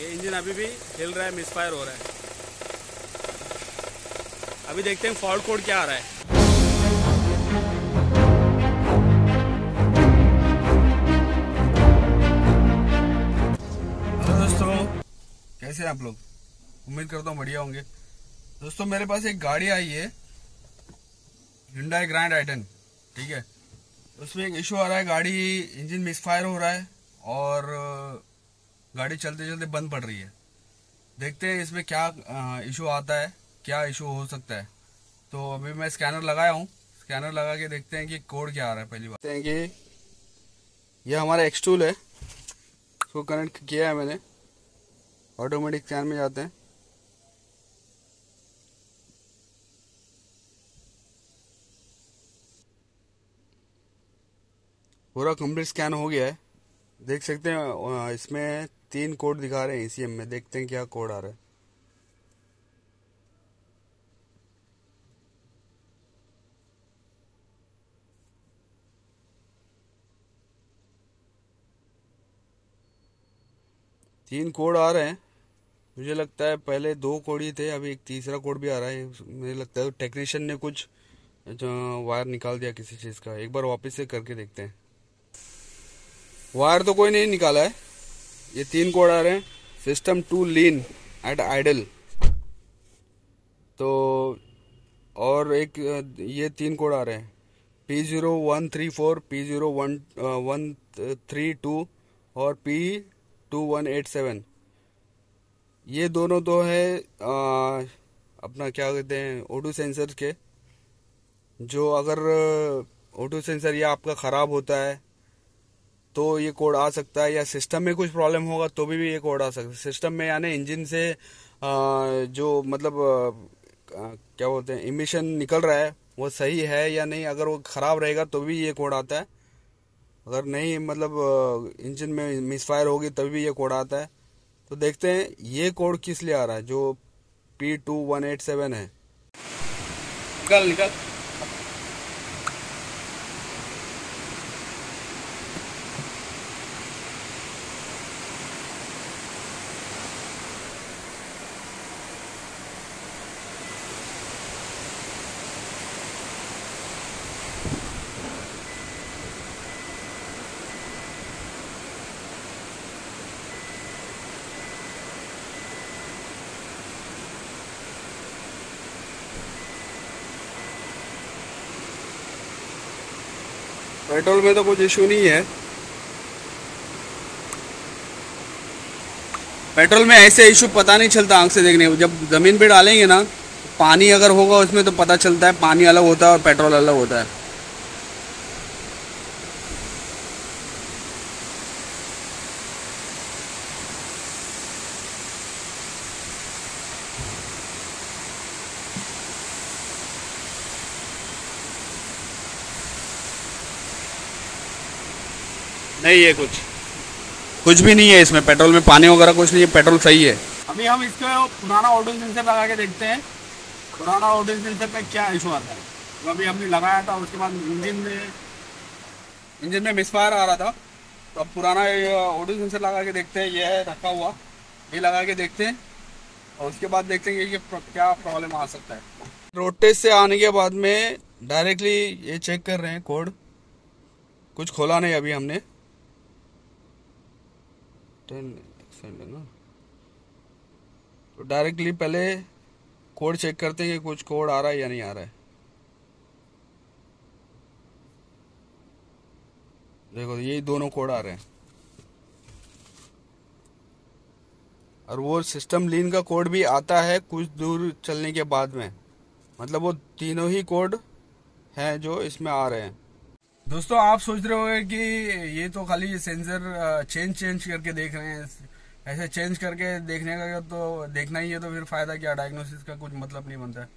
ये इंजन अभी भी हिल रहा है मिसफायर हो रहा है। अभी देखते हैं फॉल्ट कोड क्या आ रहा है। कैसे हैं आप लोग? उम्मीद करता हूँ बढ़िया होंगे। दोस्तों, मेरे पास एक गाड़ी आई है हिंडा ग्रैंड आइटन ठीक है? उसमें एक इशू आ रहा है, गाड़ी इंजन मिसफायर हो रहा है और गाड़ी चलते चलते बंद पड़ रही है। देखते हैं इसमें क्या इशू आता है, क्या इशू हो सकता है। तो अभी मैं स्कैनर लगाया हूँ। स्कैनर लगा के देखते हैं कि कोड क्या आ रहा है पहली बात। हैं कि ये हमारा एक्सटूल है। इसको कनेक्ट किया है मैंने। ऑटोमेटिक स्कैन में जाते हैं। पूरा कंप्लीट स्कैन हो गया है। देख सकते हैं इसमें तीन कोड दिखा रहे हैं ईसीएम में, देखते हैं क्या कोड आ रहा है। तीन कोड आ रहे हैं। मुझे लगता है पहले दो कोड ही थे, अभी एक तीसरा कोड भी आ रहा है। मुझे लगता है टेक्नीशियन ने कुछ वायर निकाल दिया किसी चीज़ का। एक बार वापस से करके देखते हैं। वायर तो कोई नहीं निकाला है। ये तीन कोड आ रहे हैं। System too lean at idle तो और एक ये तीन कोड आ रहे हैं। P zero one three four P zero one one three two और P two one eight seven ये दोनों तो है आ, अपना क्या कहते हैं ओडू सेंसर के। जो अगर ओटो सेंसर या आपका ख़राब होता है तो ये कोड आ सकता है या सिस्टम में कुछ प्रॉब्लम होगा तो भी, भी ये कोड आ सकता है। सिस्टम में यानी इंजन से जो मतलब क्या बोलते हैं इमिशन निकल रहा है वो सही है या नहीं अगर वो ख़राब रहेगा तो भी ये कोड आता है। अगर नहीं मतलब इंजन में मिसफायर होगी तभी भी ये कोड आता है। तो देखते हैं ये कोड किस लिए आ रहा है जो P two one eight seven है। निकल निकल। पेट्रोल में तो कुछ इशू नहीं है। पेट्रोल में ऐसे इशू पता नहीं चलता आँख से देखने जब ज़मीन पे डालेंगे ना, पानी अगर होगा उसमें तो पता चलता है, पानी अलग होता है और पेट्रोल अलग होता है। नहीं है कुछ। कुछ भी नहीं है इसमें पेट्रोल में पानी वगैरह कुछ नहीं है पेट्रोल सही है। अभी हम इसका पुराना ऑटो सेंसर लगा के देखते हैं पुराना ऑटो सेंसर में क्या इशू आता है? तो अभी हमने लगाया था उसके बाद इंजन में इंजन में मिसफायर आ रहा था। तो अब पुराना ऑटो सेंसर लगा के देखते हैं ये है रखा हुआ। ये लगा के देखते हैं और उसके बाद देखते हैं कि क्या प्रॉब्लम आ सकता है। रोड टेस्ट से आने के बाद में डायरेक्टली ये चेक कर रहे हैं कोड कुछ खोला नहीं अभी हमने। टेन एक्सेंड है ना? तो डायरेक्टली पहले कोड चेक करते हैं कि कुछ कोड आ रहा है या नहीं आ रहा है। देखो, ये दोनों कोड आ रहे हैं। और वो सिस्टम लीन का कोड भी आता है कुछ दूर चलने के बाद में। मतलब वो तीनों ही कोड हैं जो इसमें आ रहे हैं। दोस्तों आप सोच रहे होंगे कि ये तो खाली सेंसर चेंज चेंज करके देख रहे हैं। ऐसे चेंज करके देखने का तो देखना ही है तो फिर फ़ायदा क्या? डायग्नोसिस का कुछ मतलब नहीं बनता। है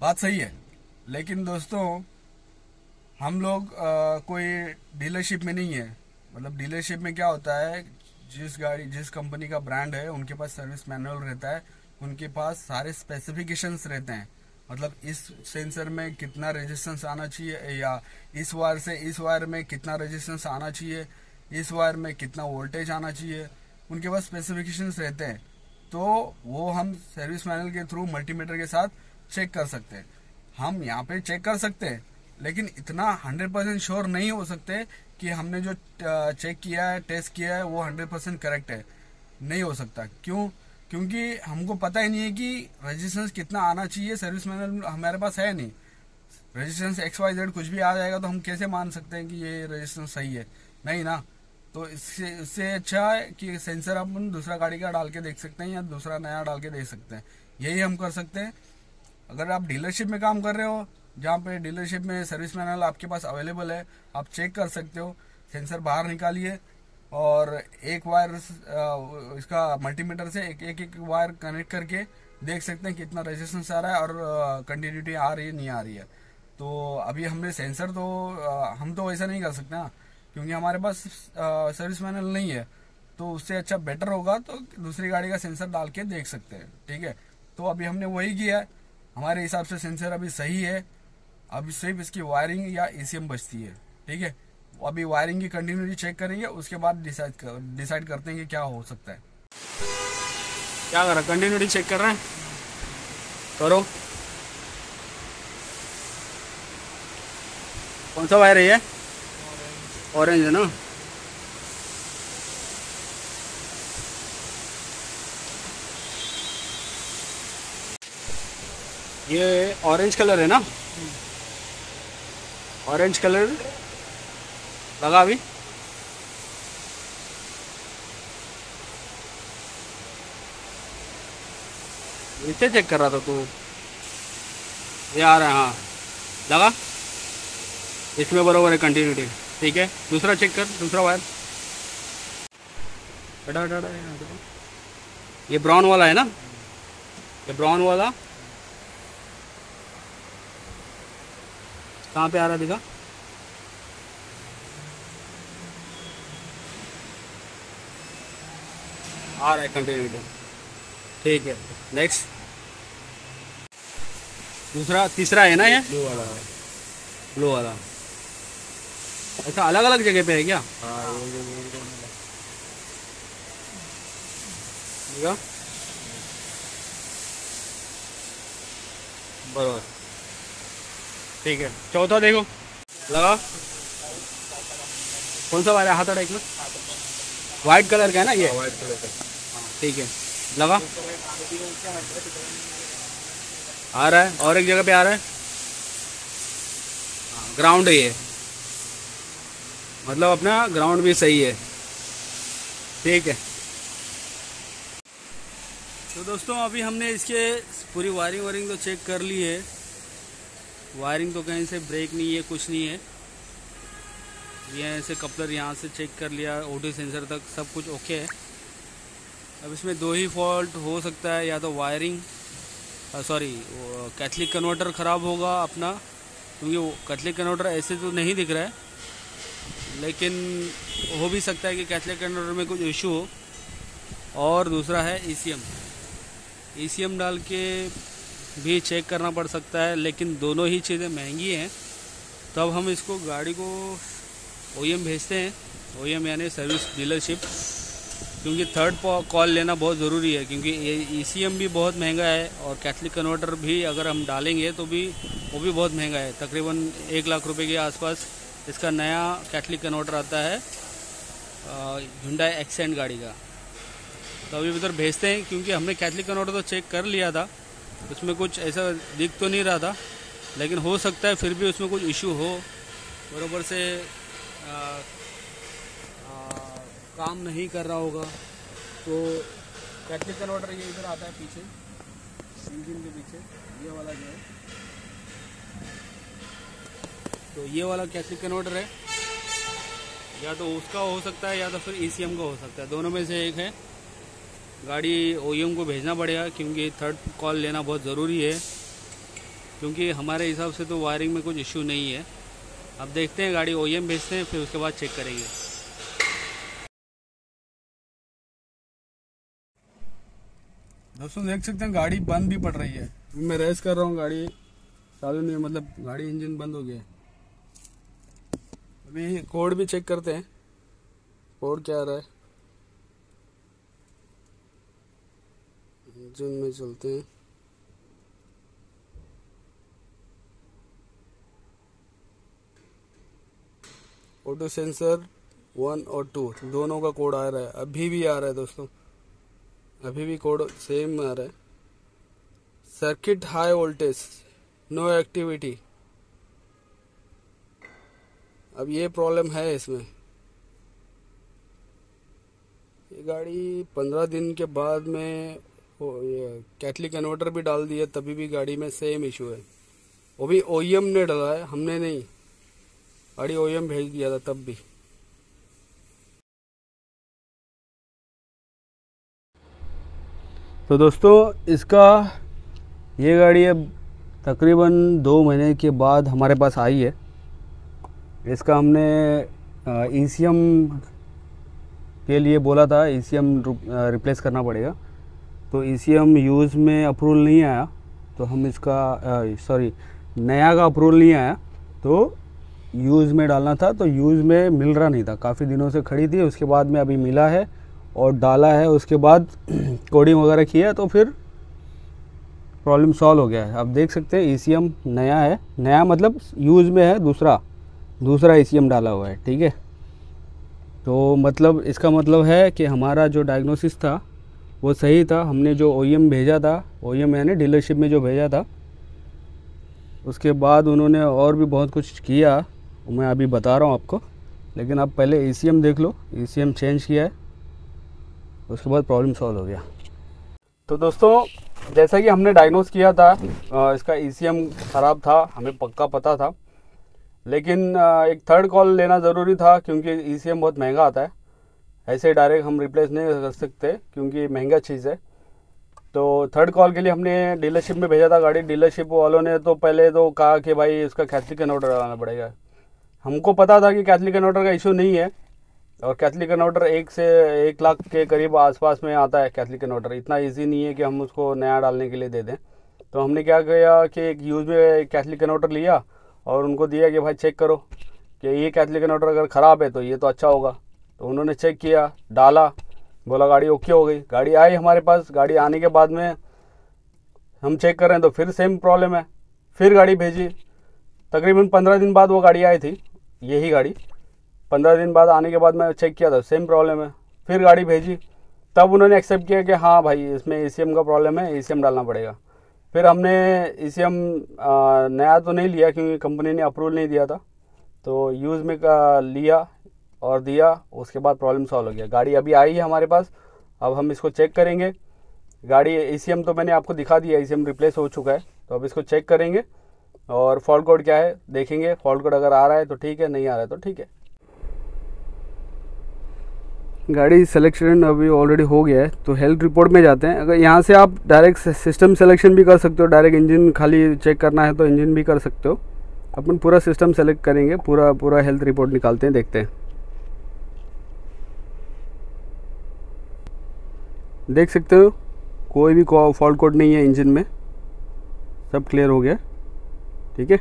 बात सही है। लेकिन दोस्तों हम लोग आ, कोई डीलरशिप में नहीं है। मतलब डीलरशिप में क्या होता है जिस गाड़ी जिस कंपनी का ब्रांड है उनके पास सर्विस मैनुअल रहता है। उनके पास सारे स्पेसिफिकेशंस रहते हैं। मतलब इस सेंसर में कितना रेजिस्टेंस आना चाहिए, या इस वायर से इस वायर में कितना रेजिस्टेंस आना चाहिए, इस वायर में कितना वोल्टेज आना चाहिए, उनके पास स्पेसिफिकेशंस रहते हैं। तो वो हम सर्विस मैनुअल के थ्रू मल्टीमीटर के साथ चेक कर सकते हैं। हम यहाँ पे चेक कर सकते हैं, लेकिन इतना हंड्रेड परसेंट श्योर नहीं हो सकते कि हमने जो चेक किया है टेस्ट किया है, वो हंड्रेड परसेंट करेक्ट है। नहीं हो सकता। क्यों? क्योंकि हमको पता ही नहीं है कि रजिस्टेंस कितना आना चाहिए सर्विस मैनुअल हमारे पास है नहीं। रजिस्टेंस एक्स वाई जेड कुछ भी आ जाएगा तो हम कैसे मान सकते हैं कि ये रजिस्टेंस सही है? नहीं ना? तो इससे इससे अच्छा है कि सेंसर अपन दूसरा गाड़ी का डाल के देख सकते हैं या दूसरा नया डाल के देख सकते हैं। यही हम कर सकते हैं। अगर आप डीलरशिप में काम कर रहे हो, जहाँ पे डीलरशिप में सर्विस मैनुअल आपके पास अवेलेबल है, आप चेक कर सकते हो। सेंसर बाहर निकालिए। और एक वायर इसका मल्टीमीटर से एक एक, एक वायर कनेक्ट करके देख सकते हैं कितना रेजिस्टेंस आ रहा है और कंटिन्यूटी आ रही है नहीं आ रही है। तो अभी हमने सेंसर तो हम तो ऐसा नहीं कर सकते ना क्योंकि हमारे पास सर्विस मैनुअल नहीं है। तो उससे अच्छा बेटर होगा तो दूसरी गाड़ी का सेंसर डाल के देख सकते हैं ठीक है? तो अभी हमने वही किया है। हमारे हिसाब से सेंसर अभी सही है। अभी सिर्फ़ इसकी वायरिंग या एसीएम बचती है ठीक है? अभी वायरिंग की कंटिन्यूटी चेक करेंगे उसके बाद डिसाइड कर, डिसाइड करते हैं कि क्या हो सकता है। क्या कर रहा कंटिन्यूटी चेक कर रहे हैं? करो। कौन सा वायर है ये? ऑरेंज है ना? ये ऑरेंज कलर है ना? ऑरेंज कलर लगा अभी। नीचे चेक कर रहा था तू। ये आ रहा है हाँ। लगा। इसमें बराबर है कंटिन्यूटी ठीक है, दूसरा चेक कर, दूसरा वायर हटा हटा ये ब्राउन वाला है ना? ये ब्राउन वाला। कहाँ पे आ रहा दिखा। आ रहा है कंटिन्यूटी ठीक है नेक्स्ट दूसरा तीसरा है ना ये? ब्लू वाला ब्लू वाला। ऐसा अलग अलग जगह पे है क्या? हाँ बराबर। ठीक है चौथा देखो। लगा। कौन सा वाला हाथ एक में? वाइट कलर का है ना ये? वाइट कलर का। ठीक है। लगा। आ रहा है और एक जगह पे आ रहा है। ग्राउंड हाँ, है ये। मतलब अपना ग्राउंड भी सही है। ठीक है। तो दोस्तों अभी हमने इसके पूरी वायरिंग वायरिंग तो चेक कर ली है। वायरिंग तो कहीं से ब्रेक नहीं है कुछ नहीं है। ये ऐसे कपलर यहाँ से चेक कर लिया ओडी सेंसर तक सब कुछ ओके है। अब इसमें दो ही फॉल्ट हो सकता है, या तो वायरिंग सॉरी कैथलिक कन्वर्टर ख़राब होगा अपना, क्योंकि वो कैथलिक कन्वर्टर ऐसे तो नहीं दिख रहा है, लेकिन हो भी सकता है कि कैथलिक कन्वर्टर में कुछ इशू हो। और दूसरा है ई सी एम डाल के भी चेक करना पड़ सकता है, लेकिन दोनों ही चीज़ें महँगी हैं। तब हम इसको गाड़ी को ओएम भेजते हैं। ओएम यानी सर्विस डीलरशिप क्योंकि थर्ड कॉल लेना बहुत ज़रूरी है क्योंकि ई e भी बहुत महँगा है और कैथलिक कन्वर्टर भी अगर हम डालेंगे तो भी वो भी बहुत महँगा है। तकरीबन एक लाख रुपए के आसपास इसका नया कैथलिक कन्वर्टर आता है हुंडा एक्सेंट गाड़ी का। तो अभी उधर भेजते हैं क्योंकि हमने कैथलिक कन्वर्टर तो चेक कर लिया था उसमें कुछ ऐसा दिख तो नहीं रहा था लेकिन हो सकता है फिर भी उसमें कुछ इशू हो। बराबर से आ, काम नहीं कर रहा होगा। तो कैथलिक कन्वर्टर ये इधर आता है पीछे। इंजन के पीछे। ये वाला जो है। तो ये वाला कैसे कन्वर्टर है। या तो उसका हो सकता है या तो फिर ई e का हो सकता है। दोनों में से एक है। गाड़ी ओ e को भेजना पड़ेगा क्योंकि थर्ड कॉल लेना बहुत ज़रूरी है। क्योंकि हमारे हिसाब से तो वायरिंग में कुछ इश्यू नहीं है। अब देखते हैं, गाड़ी ओ e भेजते हैं, फिर उसके बाद चेक करेंगे। दोस्तों देख सकते हैं, गाड़ी बंद भी पड़ रही है। मैं रेस कर रहा हूँ गाड़ी चालू नहीं मतलब गाड़ी इंजन बंद हो गया अभी कोड भी चेक करते हैं कोड क्या आ रहा है। इंजन में चलते हैं। ऑटो सेंसर वन और टू दोनों का कोड आ रहा है, अभी भी आ रहा है दोस्तों। अभी भी कोड सेम आ रहा है। Circuit high voltage no activity अब ये प्रॉब्लम है इसमें। ये गाड़ी पंद्रह दिन के बाद में कैथलिक कन्वर्टर भी डाल दिया, तभी भी गाड़ी में सेम इशू है। वो भी ओ e ने डाला है, हमने नहीं। गाड़ी ओ e भेज दिया था तब भी। तो दोस्तों, इसका ये गाड़ी अब तकरीबन दो महीने के बाद हमारे पास आई है। इसका हमने ई e के लिए बोला था ई सी रिप्लेस करना पड़ेगा। तो ईसीएम यूज़ में अप्रूवल नहीं आया तो हम इसका सॉरी नया का अप्रूवल नहीं आया तो यूज़ में डालना था तो यूज़ में मिल रहा नहीं था। काफ़ी दिनों से खड़ी थी, उसके बाद में अभी मिला है। और डाला है, उसके बाद कोडिंग वगैरह किया तो फिर प्रॉब्लम सॉल्व हो गया है। आप देख सकते हैं ई नया है। नया मतलब यूज़ में है, दूसरा दूसरा ई डाला हुआ है, ठीक है? तो मतलब इसका मतलब है कि हमारा जो डायग्नोसिस था, वो सही था। हमने जो ओ भेजा था ओ यानी डीलरशिप में जो भेजा था, उसके बाद उन्होंने और भी बहुत कुछ किया। मैं अभी बता रहा हूँ आपको, लेकिन आप पहले एसीएम देख लो। ए चेंज किया है। उसके बाद प्रॉब्लम सॉल्व हो गया। तो दोस्तों, जैसा कि हमने डायग्नोस किया था इसका ईसीएम ख़राब था, हमें पक्का पता था। लेकिन एक थर्ड कॉल लेना ज़रूरी था, क्योंकि ई e बहुत महँगा आता है। ऐसे डायरेक्ट हम रिप्लेस नहीं कर सकते, क्योंकि महँगा चीज़ है। तो थर्ड कॉल के लिए हमने डीलरशिप में भेजा था गाड़ी। डीलरशिप वालों ने तो पहले तो कहा कि भाई इसका कैथलिक कन्वर्टर लगाना पड़ेगा। हमको पता था कि कैथलिक कन्वर्टर का इशू नहीं है। और कैथलिक कन्वर्टर एक से एक लाख के करीब आसपास में आता है कैथलिक कन्वर्टर इतना इजी नहीं है कि हम उसको नया डालने के लिए दे दें। तो हमने क्या किया कि एक यूज़ में कैथलिक कन्वर्टर लिया और उनको दिया कि भाई चेक करो कि ये कैथलिक कन्वर्टर अगर ख़राब है तो ये तो अच्छा होगा। तो उन्होंने चेक किया, डाला, बोला, गाड़ी ओके हो गई। गाड़ी आई हमारे पास, गाड़ी आने के बाद में हम चेक कर रहे हैं तो फिर सेम प्रॉब्लम है। फिर गाड़ी भेजी। तकरीबन पंद्रह दिन बाद वो गाड़ी आई थी, यही गाड़ी। पंद्रह दिन बाद आने के बाद मैं चेक किया था सेम प्रॉब्लम है। फिर गाड़ी भेजी। तब उन्होंने एक्सेप्ट किया कि हाँ भाई, इसमें एसीएम का प्रॉब्लम है एसीएम डालना पड़ेगा। फिर हमने इसे हम नया तो नहीं लिया क्योंकि कंपनी ने अप्रूवल नहीं दिया था। तो यूज़ में का लिया और दिया, उसके बाद प्रॉब्लम सॉल्व हो गया। गाड़ी अभी आई है हमारे पास, अब हम इसको चेक करेंगे। गाड़ी ए सी तो मैंने आपको दिखा दिया एसीएम रिप्लेस हो चुका है। तो अब इसको चेक करेंगे और फॉल्ट कोड क्या है, देखेंगे। फॉल्ट कोड अगर आ रहा है तो ठीक है, नहीं आ रहा है तो ठीक है। गाड़ी सिलेक्शन अभी ऑलरेडी हो गया है तो हेल्थ रिपोर्ट में जाते हैं। अगर यहाँ से आप डायरेक्ट सिस्टम सिलेक्शन भी कर सकते हो डायरेक्ट इंजन खाली चेक करना है तो इंजन भी कर सकते हो। अपन पूरा सिस्टम सेलेक्ट करेंगे, पूरा पूरा हेल्थ रिपोर्ट निकालते हैं, देखते हैं। देख सकते हो, कोई भी फॉल्ट कोड नहीं है इंजन में। सब क्लियर हो गया, ठीक है?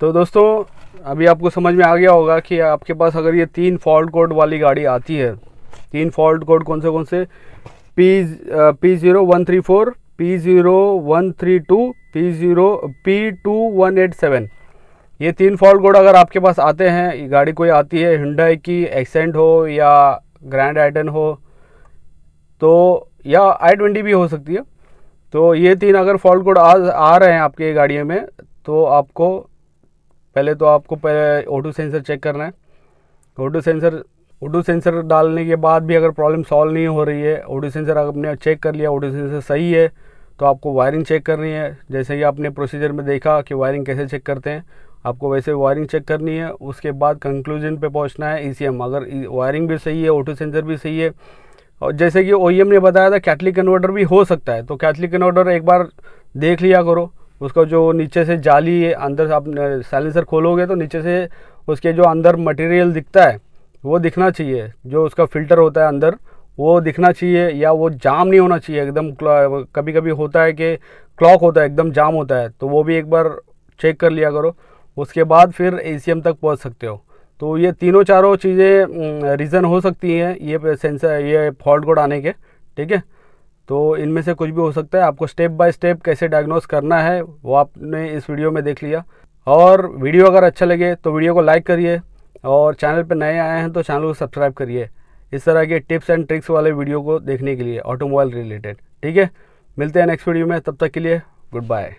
तो दोस्तों अभी आपको समझ में आ गया होगा कि आपके पास अगर ये तीन फॉल्ट कोड वाली गाड़ी आती है, तीन फॉल्ट कोड कौन से कौन से? P P zero one three four P zero one three two P zero P two one eight seven ये तीन फॉल्ट कोड अगर आपके पास आते हैं गाड़ी कोई आती है हिंडाई की एक्सेंट हो या ग्रैंड आइटन हो तो या आई ट्वेंटी भी हो सकती है। तो ये तीन अगर फॉल्ट कोड आ आ रहे हैं आपके गाड़ियों में तो आपको पहले तो आपको पहले ऑटो सेंसर चेक करना है। ऑटो सेंसर ऑटो सेंसर डालने के बाद भी अगर प्रॉब्लम सॉल्व नहीं हो रही है ऑटो सेंसर आपने चेक कर लिया ऑटो सेंसर सही है तो आपको वायरिंग चेक करनी है। जैसे कि आपने प्रोसीजर में देखा कि वायरिंग कैसे चेक करते हैं, आपको वैसे वायरिंग चेक करनी है। उसके बाद कंक्लूजन पे पहुँचना है ईसीएम अगर वायरिंग भी सही है ऑटो सेंसर भी सही है, और जैसे कि ओईएम ने बताया था कैथलिक कन्वर्टर भी हो सकता है। तो कैथलिक कन्वर्टर एक बार देख लिया करो। उसका जो नीचे से जाली अंदर आप साइलेंसर खोलोगे तो नीचे से उसके जो अंदर मटेरियल दिखता है, वो दिखना चाहिए। जो उसका फ़िल्टर होता है अंदर, वो दिखना चाहिए या वो जाम नहीं होना चाहिए। एकदम कभी कभी होता है कि क्लॉक होता है, एकदम जाम होता है तो वो भी एक बार चेक कर लिया करो। उसके बाद फिर एसीएम तक पहुँच सकते हो। तो ये तीनों चारों चीज़ें रीज़न हो सकती हैं, ये सेंसर ये फॉल्ट कोड आने के, ठीक है? तो इनमें से कुछ भी हो सकता है। आपको स्टेप बाय स्टेप कैसे डायग्नोस करना है, वो आपने इस वीडियो में देख लिया। और वीडियो अगर अच्छा लगे तो वीडियो को लाइक करिए। और चैनल पर नए आए हैं तो चैनल को सब्सक्राइब करिए। इस तरह के टिप्स एंड ट्रिक्स वाले वीडियो को देखने के लिए ऑटोमोबाइल रिलेटेड ठीक है? मिलते हैं नेक्स्ट वीडियो में। तब तक के लिए गुड बाय